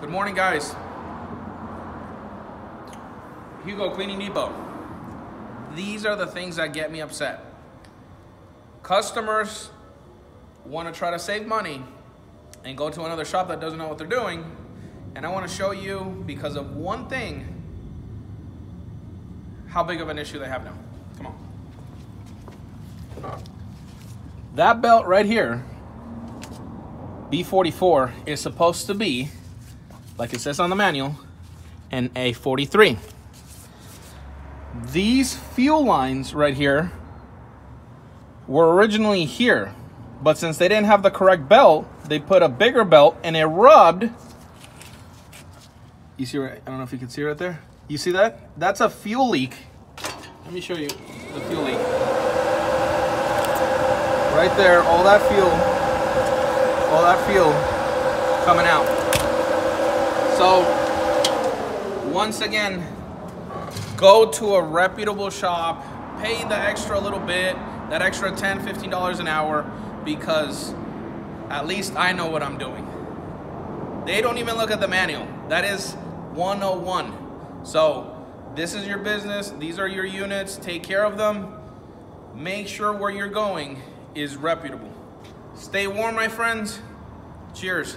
Good morning, guys. Hugo Cleaning Depot. These are the things that get me upset. Customers want to try to save money and go to another shop that doesn't know what they're doing. And I want to show you, because of one thing, how big of an issue they have now. Come on. That belt right here, B44, is supposed to be, like it says on the manual, an A43. These fuel lines right here were originally here, but since they didn't have the correct belt, they put a bigger belt and it rubbed. You see, right, I don't know if you can see right there. You see that? That's a fuel leak. Let me show you the fuel leak. Right there, all that fuel, all that fuel coming out. So, once again, go to a reputable shop, pay the extra little bit, that extra $10, $15 an hour, because at least I know what I'm doing. They don't even look at the manual. That is 101. So, this is your business, these are your units, take care of them. Make sure where you're going is reputable. Stay warm, my friends. Cheers.